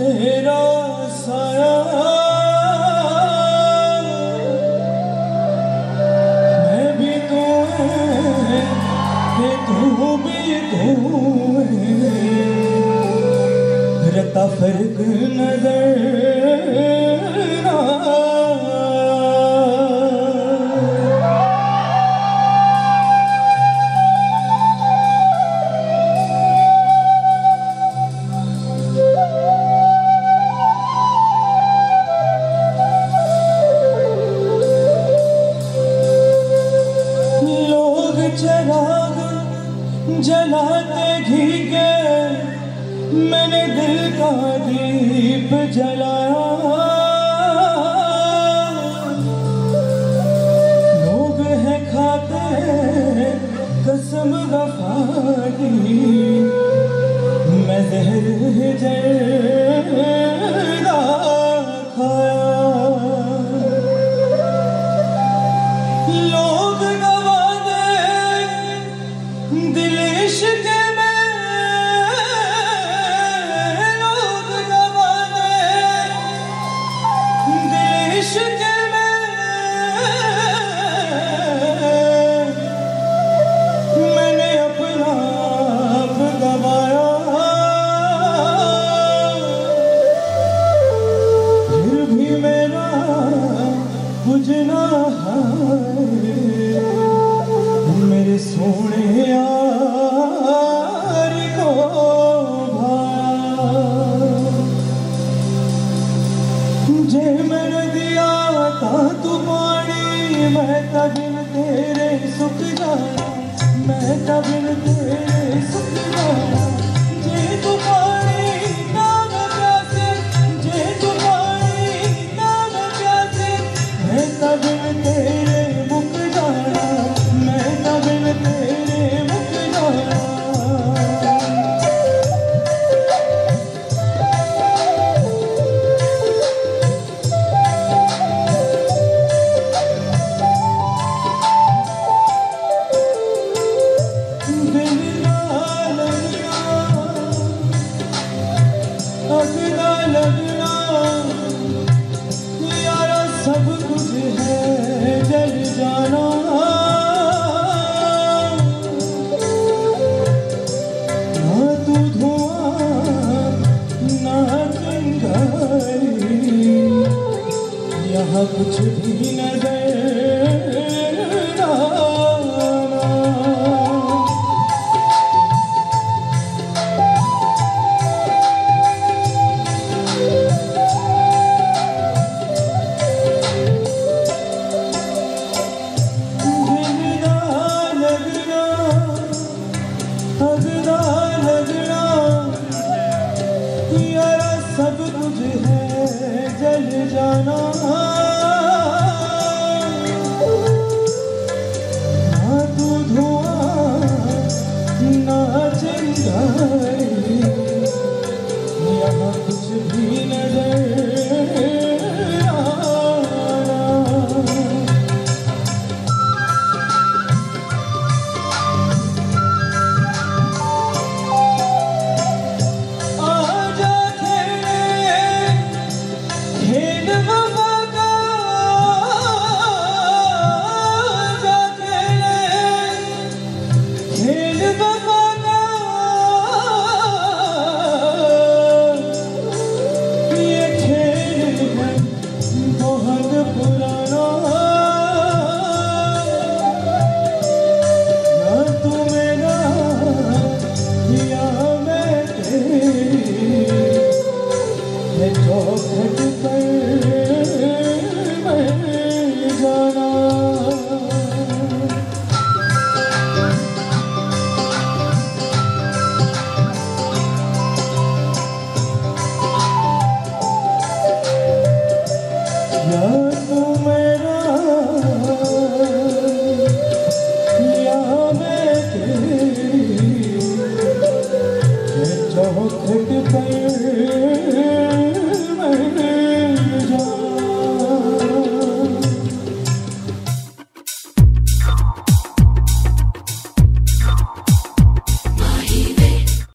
तेरा साया मैं भी तू है तू भी तू है। रता फ़र्क नज़र। मैंने दिल का दीप जलाया। लोग है खाते कसम गफारी मैं जहर जरा खाया। लोग should सुखदारा मैं कभी तेरे सपना जी तो